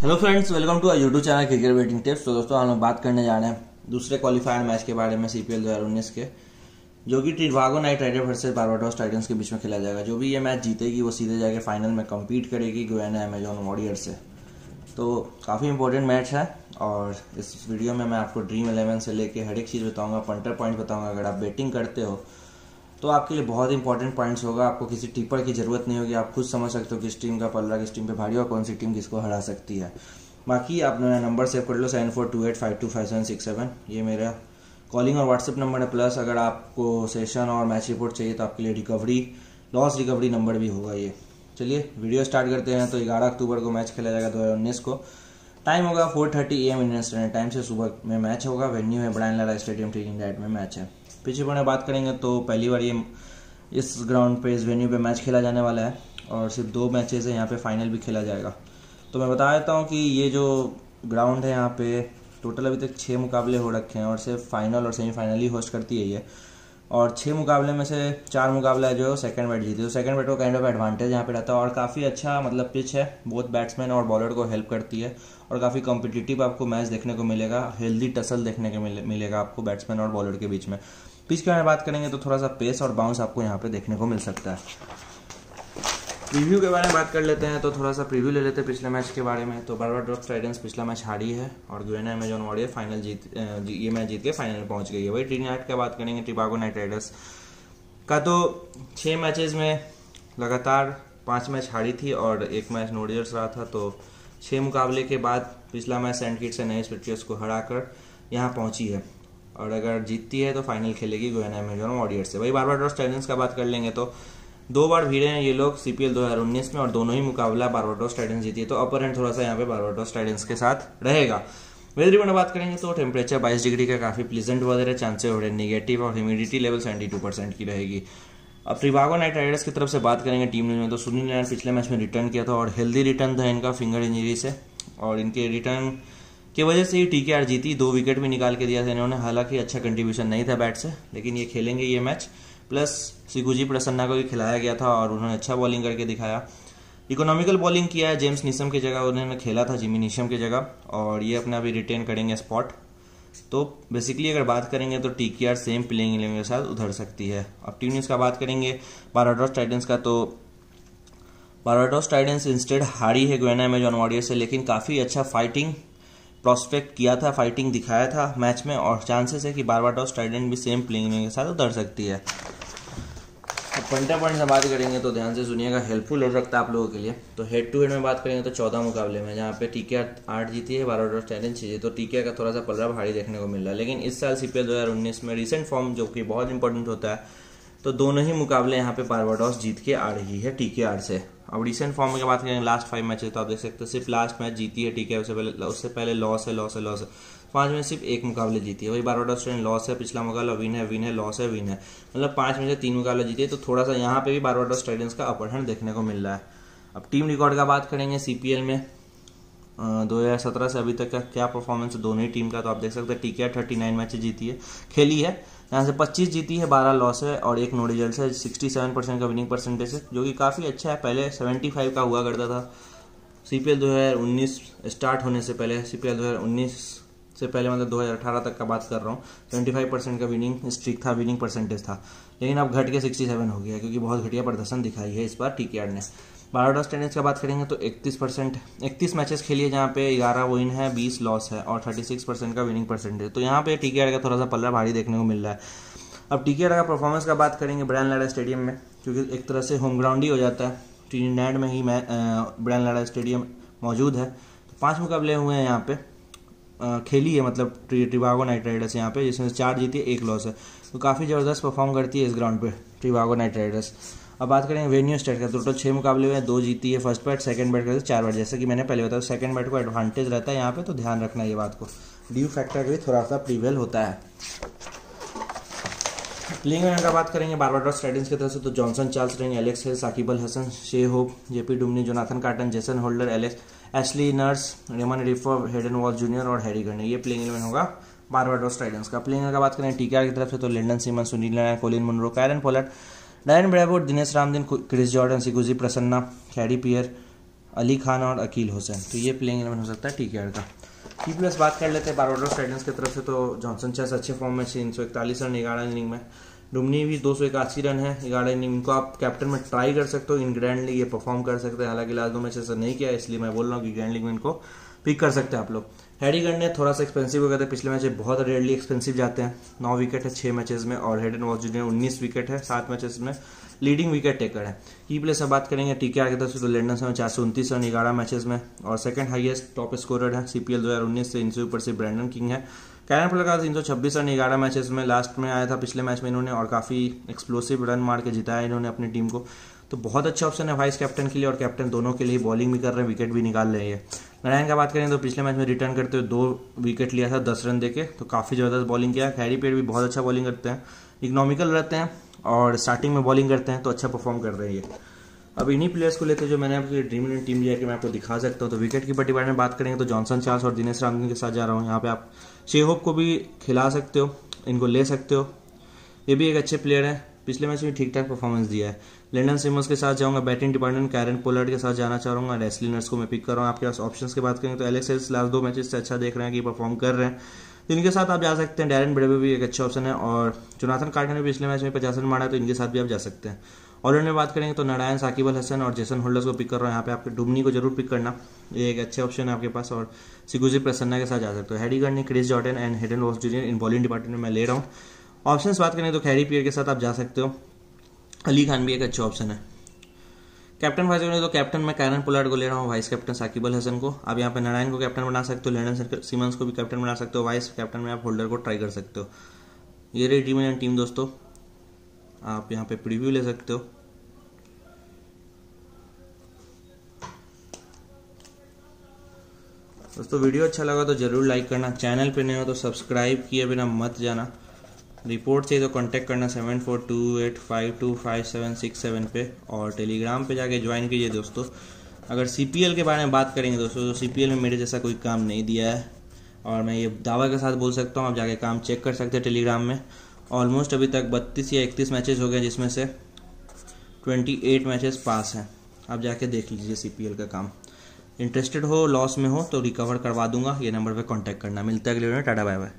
Hello friends welcome to YouTube channel cricket betting tips तो दोस्तों, हम लोग बात करने जा रहे हैं दूसरे क्वालिफायर मैच के बारे में सीपीएल 2019 के, जो कि Trivago knight rider versus Barbados titans के बीच में खेला जाएगा। जो भी ये मैच जीतेगी, वो सीधे जाके फाइनल में कम्पीट करेगी गोयना अमेजोन वॉरियर से। तो काफ़ी इंपॉर्टेंट मैच है और इस वीडियो में मैं आपको ड्रीम इलेवन से लेके हर एक चीज़ बताऊँगा पंटर पॉइंट बताऊँगा। अगर आप बेटिंग करते हो तो आपके लिए बहुत इंपॉर्टेंट पॉइंट्स होगा। आपको किसी टिप्पर की ज़रूरत नहीं होगी। आप खुद समझ सकते हो किस टीम का पल्ला, किस टीम पे भारी और कौन सी टीम किसको हरा सकती है। बाकी आप मेरा नंबर सेव कर लो seven four two eight five two five seven six seven ये मेरा कॉलिंग और व्हाट्सएप नंबर है। प्लस अगर आपको सेशन और मैच रिपोर्ट चाहिए तो आपके लिए रिकवरी लॉस रिकवरी नंबर भी होगा ये। चलिए वीडियो स्टार्ट करते हैं। तो ग्यारह अक्टूबर को मैच खेला जाएगा दो हज़ार उन्नीस को। टाइम होगा four thirty A M Indian standard time से सुबह में मैच होगा। वेन्यू है Brian Lara stadium T India में मैच है। पीछे पड़े बात करेंगे तो पहली बार ये इस ग्राउंड पे, इस वेन्यू पे मैच खेला जाने वाला है और सिर्फ़ दो मैचेस है, यहाँ पे फाइनल भी खेला जाएगा। तो मैं बता देता हूँ कि ये जो ग्राउंड है यहाँ पे टोटल अभी तक छः मुकाबले हो रखे हैं और सिर्फ़ फाइनल और सेमीफाइनल ही होस्ट करती है ये। और छः मुकाबले में से चार मुकाबला जो है सेकंड बैट जीती तो सेकंड बैट को काइंड ऑफ़ एडवांटेज यहाँ पे रहता है और काफ़ी अच्छा मतलब पिच है। बहुत बैट्समैन और बॉलर को हेल्प करती है और काफ़ी कॉम्पिटिटिव आपको मैच देखने को मिलेगा हेल्दी टसल देखने को मिलेगा आपको बैट्समैन और बॉलर के बीच में। पिच के बारे में बात करेंगे तो थोड़ा सा पेस और बाउंस आपको यहाँ पे देखने को मिल सकता है। प्रीव्यू के बारे में बात कर लेते हैं तो थोड़ा सा प्रीव्यू ले लेते हैं पिछले मैच के बारे में। तो ड्रॉप ट्राइडेंस पिछला मैच हारी है और गुएना अमेजोन वॉरियर फाइनल जीत ये मैच जीत के फाइनल में पहुँच गई है। वही ट्रीनाट की बात करेंगे टिबागो नाइट राइडर्स का तो छः मैचेस में लगातार पाँच मैच हारी थी और एक मैच नोडियर्स रहा था तो छः मुकाबले के बाद पिछला मैच सेंट किट से नए स्पिटियर्स को हराकर यहाँ पहुँची है। और अगर जीतती है तो फाइनल खेलेगी गोयना अमेजोन वॉरियर से। वही बार बार टाइटन्स का बात कर लेंगे तो दो बार भिड़े हैं ये लोग सीपीएल 2019 में और दोनों ही मुकाबला बारबाडोस टाइटन्स जीती है। तो अपर हैंड थोड़ा सा यहाँ पे बारबाडोस टाइटन्स के साथ रहेगा। वेदर रिपोर्ट बात करेंगे तो टेम्परेचर 22 डिग्री का काफ़ी प्लीजेंट वेदर है। चांसेस हो रहे निगेटिव और ह्यूमिडिटी लेवल 72 परसेंट की रहेगी। अब ट्रिवागो नाइट राइडर्स की तरफ़ से बात करेंगे टीम में तो सुनील नारायण पिछले मैच में रिटर्न किया था और हेल्दी रिटर्न था इनका फिंगर इंजरी से। और इनके रिटर्न की वजह से ही टीके आर जीती, दो विकेट भी निकाल के दिया था इन्होंने। हालाँकि अच्छा कंट्रीब्यूशन नहीं था बैट से, लेकिन ये खेलेंगे ये मैच प्लस सिकुजी प्रसन्ना को भी खिलाया गया था और उन्होंने अच्छा बॉलिंग करके दिखाया। इकोनॉमिकल बॉलिंग किया है जेम्स निशम की जगह, उन्होंने खेला था जिमी निशम की जगह, और ये अपना भी रिटेन करेंगे स्पॉट तो बेसिकली अगर बात करेंगे तो टी के आर सेम प्लेइंग इलेवन के साथ उधर सकती है। अब टीम न्यूज़ का बात करेंगे बाराडॉस टाइटन्स का तो बाराडॉस टाइटन्स इंस्टेड हारी है गोयना में जॉन वॉरियर से, लेकिन काफ़ी अच्छा फाइटिंग प्रोस्पेक्ट किया था फाइटिंग दिखाया था मैच में और चांसेस है कि बारबाटॉस टाइडेंट भी सेम प्लेइंग के साथ उतर सकती है। पंटा पॉइंट से बात करेंगे तो ध्यान से सुनिएगा हेल्पफुल हो सकता है आप लोगों के लिए। तो हेड टू हेड में बात करेंगे तो चौदह मुकाबले में, जहाँ पे टीके आठ जीती है बारह डॉट टाइटन चाहिए तो टीके का थोड़ा सा पल्ला भारी देखने को मिल रहा है। लेकिन इस साल सीपीएल दो में रिसेंट फॉर्म जो कि बहुत इंपॉर्टेंट होता है तो दोनों ही मुकाबले यहाँ पे बारबाडॉस जीत के आ रही है आर से। अब रिसेंट फॉर्म की बात करें लास्ट फाइव मैचेस तो आप देख सकते हैं, सिर्फ़ लास्ट मैच जीती है, ठीक है, उससे पहले उससे पहले लॉस है लॉस है लॉस है। पाँच में सिर्फ़ एक मुकाबले जीती है, वही बारोडा स्टूडेंट लॉस है, पिछला मुकाबला विन है विन है लॉस है विन है मतलब पाँच में से तीन मुकाबले जीती है तो थोड़ा सा यहाँ पे भी बारोडा टाइटन्स का अपहरण देखने को मिल रहा है। अब टीम रिकॉर्ड का बात करेंगे सीपीएल में। दो हज़ार सत्रह से अभी तक का क्या परफॉर्मेंस है दोनों ही टीम का तो आप देख सकते हैं टीके थर्टी नाइन मैच जीती है, खेली है। यहाँ से 25 जीती है 12 लॉस है और एक नो रिज़ल्ट है 67 परसेंट का विनिंग परसेंटेज है, जो कि काफ़ी अच्छा है। पहले 75 का हुआ करता था। सीपीएल 2019 स्टार्ट होने से पहले सीपीएल 2019 से पहले मतलब 2018 तक का बात कर रहा हूँ 75 परसेंट का विनिंग स्ट्रिक था विनिंग परसेंटेज था। लेकिन अब घट के 67 हो गया, क्योंकि बहुत घटिया प्रदर्शन दिखाई है इस बार टी ने। बारोडा स्टैंडर्ड्स का बात करेंगे तो 31 परसेंट, इकतीस मैचेस खेलिए जहाँ पे 11 विन है 20 लॉस है और 36 परसेंट का विनिंग परसेंटेज तो यहाँ पे टीके का थोड़ा सा पल्ला भारी देखने को मिल रहा है। अब टीके आर का परफॉर्मेंस का बात करेंगे ब्रैन लाडा स्टेडियम में, क्योंकि एक तरह से होम ग्राउंड ही हो जाता है। ट्रीनैंड में ही ब्रैन लाडा स्टेडियम मौजूद है। तो पाँच मुकाबले हुए हैं यहाँ पे। खेली है मतलब ट्रिवागो नाइट राइडर्स यहाँ पे जिसमें चार जीती है एक लॉस है। तो काफ़ी ज़बरदस्त परफॉर्म करती है इस ग्राउंड पे ट्रिवागो नाइट राइडर्स अब बात करेंगे वेन्यू स्टेट का टोटल छह मुकाबले हुए दो जीती है फ़र्स्ट बैट सेकंड बैट करते चार बैट जैसे कि मैंने पहले बताया सेकंड बैट को एडवांटेज रहता है यहाँ पे तो ध्यान रखना ये बात को। ड्यू फैक्टर का भी थोड़ा सा प्रीवेल होता है। प्लेइंग इलेवन का बात करेंगे बारबाडोस स्टेडियंस की तरफ़ से तो जॉनसन चार्ल्स रहेंगे एलेक्स है Shakib Al Hasan Shai Hope JP Duminy Jonathan Carter Jason Holder Alex Ashley Nurse Raymon Reifer Hayden Walsh junior और हैरी गर्ने ये प्लेइंग इलेवन होगा बारबाडोस स्टेडियंस का। प्लेइंग का बात करें टीका की तरफ़ से तो Lendl Simmons Sunil Narine Colin Munro Kieron Pollard Dwayne Bravo Denesh Ramdin Chris Jordan Seekkuge Prasanna Khary Pierre, Ali Khan और अकील हुसैन। तो ये प्लेइंग इलेवन हो सकता है टी का। टी प्लस बात कर लेते हैं बारोडो टाइटन्स की तरफ़ से तो जॉनसन चेस अच्छे फॉर्म में, तीन सौ इकतालीस रन ग्यारह इनिंग में। डुमनी भी दो सौ इक्यासी रन है ग्यारह इनिंग इनको आप कैप्टन में ट्राई कर सकते हो। इन ग्रैंड लीग ये परफॉर्म कर सकते हैं। हालाँकि लास्ट दो मैच ऐसा नहीं किया, इसलिए मैं बोल रहा हूँ कि ग्रैंड लीग में इनको पिक कर सकते हैं आप लोग। हैडीगढ़ ने थोड़ा सा एक्सपेंसिव हो गया था पिछले मैच बहुत रेयरली एक्सपेंसिव जाते हैं। नौ विकेट है, छह मैचेस में। और हेड एंड वॉच जूनियर उन्नीस विकेट है, सात मैचेस में लीडिंग विकेट टेकर है। की प्लेयर से बात करेंगे टीके की तरफ़ से तो लंडन से चार सौ उनतीस रन, ग्यारह मैचेस में। और सेकंड हाईएस्ट टॉप स्कोरर है सीपीएल 2019 से, इनसे ऊपर से ब्रैंडन किंग है। कैरन पुलर का तीन सौ छब्बीस रन, ग्यारह मैचेस में लास्ट में आया था। पिछले मैच में इन्होंने और काफ़ी एक्सप्लोसिव रन मार के जिताया इन्होंने अपनी टीम को। तो बहुत अच्छा ऑप्शन है वाइस कैप्टन के लिए और कैप्टन दोनों के लिए बॉलिंग भी कर रहे हैं विकेट भी निकाल रहे हैं। नारायण का बात करें तो पिछले मैच में रिटर्न करते हुए दो विकेट लिया था, दस रन देके। तो काफ़ी ज़बरदस्त बॉलिंग किया। हैरी पेड भी बहुत अच्छा बॉलिंग करते हैं। इकोनॉमिकल रहते हैं और स्टार्टिंग में बॉलिंग करते हैं तो अच्छा परफॉर्म कर रहे हैं अब इन्हीं प्लेयर्स को लेते जो मैंने अपनी ड्रीम इलेवन टीम लिया कि मैं आपको दिखा सकता हूँ तो विकेट कीपर के बारे में बात करेंगे तो जॉनसन चार्ल्स और दिनेश रामगन के साथ जा रहा हूँ। यहाँ पे आप शेहोप को भी खिला सकते हो, इनको ले सकते हो। ये भी एक अच्छे प्लेयर है। पिछले मैच में ठीक ठाक परफॉर्मेंस दिया है। लंडन सिमस के साथ जाऊँगा बैटिंग डिपार्टमेंट कैरन पोलर्ड के साथ जाना चाहूँगा रेसलिनर्स को मैं पिक कर रहा हूँ आपके पास ऑप्शन की बात करें तो एलेक्स एल्स लास्ट दो मैचेस से अच्छा देख रहे हैं कि परफॉर्म कर रहे हैं। तो इनके साथ आप जा सकते हैं। डैरन बड़े भी एक अच्छा ऑप्शन है, और चुनाथन कार्टन ने पिछले मैच में पचास रन मारा है तो इनके साथ भी आप जा सकते हैं। ऑलरेडी में बात करेंगे तो नारायण, साकिब अल हसन और जेसन होल्डर्स को पिक कर रहा हूँ यहाँ पे आपके डुमनी को ज़रूर पिक करना। ये एक अच्छे ऑप्शन है आपके पास और सिगुजी प्रसन्ना के साथ जा सकते हो। हैडी गढ़ Chris Jordan and Hayden Walsh junior in bowling department में मैं ले रहा हूँ। ऑप्शन बात करें तो खैरी पियर के साथ आप जा सकते हो। अली खान भी एक अच्छा ऑप्शन है। कैप्टन वाइस तो कैप्टन मैं कैरन पुलाट को ले रहा हूँ वाइस कैप्टन साकिब अल हसन को। आप यहाँ पे नारायण को कैप्टन बना सकते हो लेंडन सीमंस को भी कैप्टन बना सकते हो वाइस कैप्टन में आप होल्डर को ट्राई कर सकते हो। ये रही टीम टीम दोस्तों। आप यहाँ पे प्रीव्यू ले सकते हो। दोस्तों वीडियो अच्छा लगा तो ज़रूर लाइक करना। चैनल पे नहीं हो तो सब्सक्राइब किए बिना मत जाना। रिपोर्ट चाहिए तो कांटेक्ट करना seven four two eight five two five seven six seven पे और टेलीग्राम पे जाके ज्वाइन कीजिए दोस्तों। अगर सी के बारे में बात करेंगे दोस्तों तो सी में मेरे जैसा कोई काम नहीं दिया है। और मैं ये दावा के साथ बोल सकता हूँ, आप जाके काम चेक कर सकते हैं टेलीग्राम में। ऑलमोस्ट अभी तक बत्तीस या इकतीस मैचेस हो गए जिसमें से ट्वेंटी एट मैचेस पास हैं। आप जाके देख लीजिए CPL का काम। इंटरेस्टेड हो लॉस में हो तो रिकवर करवा दूँगा। ये नंबर पे कांटेक्ट करना। मिलता है अगले टाटा बाय बाय